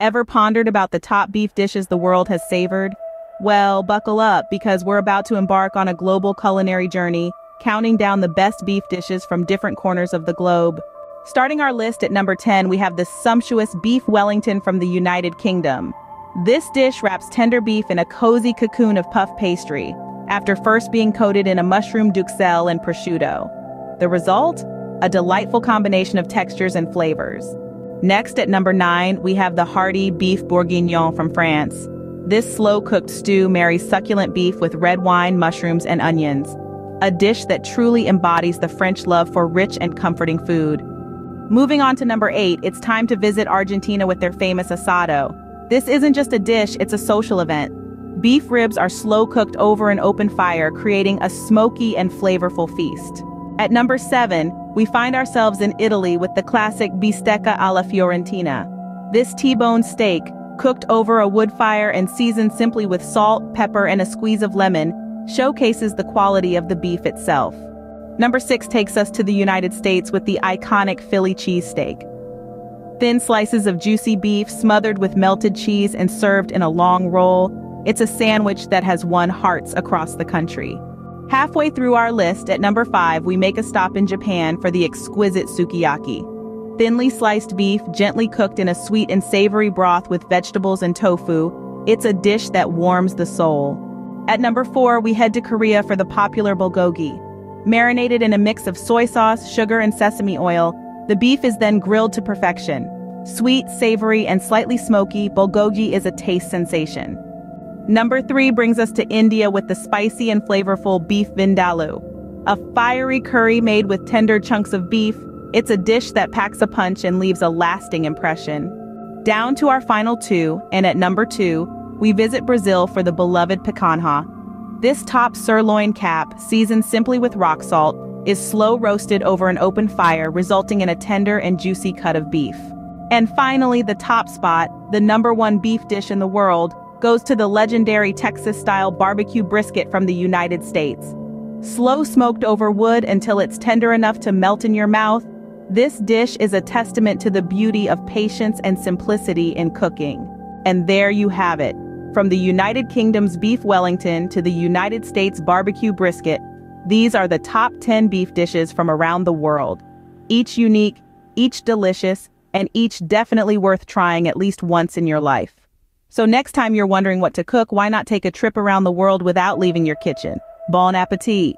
Ever pondered about the top beef dishes the world has savored? Well, buckle up because we're about to embark on a global culinary journey, counting down the best beef dishes from different corners of the globe. Starting our list at number 10, we have the sumptuous beef Wellington from the United Kingdom. This dish wraps tender beef in a cozy cocoon of puff pastry, after first being coated in a mushroom duxelle and prosciutto. The result? A delightful combination of textures and flavors. Next, at number 9, we have the hearty beef bourguignon from France. This slow-cooked stew marries succulent beef with red wine, mushrooms, and onions. A dish that truly embodies the French love for rich and comforting food. Moving on to number 8, it's time to visit Argentina with their famous asado. This isn't just a dish, it's a social event. Beef ribs are slow-cooked over an open fire, creating a smoky and flavorful feast. At number 7, we find ourselves in Italy with the classic bistecca alla fiorentina. This T-bone steak, cooked over a wood fire and seasoned simply with salt, pepper, and a squeeze of lemon, showcases the quality of the beef itself. Number 6 takes us to the United States with the iconic Philly cheesesteak. Thin slices of juicy beef smothered with melted cheese and served in a long roll, it's a sandwich that has won hearts across the country. Halfway through our list, at number 5, we make a stop in Japan for the exquisite sukiyaki. Thinly sliced beef, gently cooked in a sweet and savory broth with vegetables and tofu, it's a dish that warms the soul. At number 4, we head to Korea for the popular bulgogi. Marinated in a mix of soy sauce, sugar, and sesame oil, the beef is then grilled to perfection. Sweet, savory, and slightly smoky, bulgogi is a taste sensation. Number three brings us to India with the spicy and flavorful beef vindaloo. A fiery curry made with tender chunks of beef, it's a dish that packs a punch and leaves a lasting impression. Down to our final two, and at number two, we visit Brazil for the beloved picanha. This top sirloin cap, seasoned simply with rock salt, is slow roasted over an open fire, resulting in a tender and juicy cut of beef. And finally, the top spot, the number one beef dish in the world, goes to the legendary Texas-style barbecue brisket from the United States. Slow smoked over wood until it's tender enough to melt in your mouth, this dish is a testament to the beauty of patience and simplicity in cooking. And there you have it. From the United Kingdom's beef Wellington to the United States barbecue brisket, these are the top 10 beef dishes from around the world. Each unique, each delicious, and each definitely worth trying at least once in your life. So next time you're wondering what to cook, why not take a trip around the world without leaving your kitchen? Bon appetit!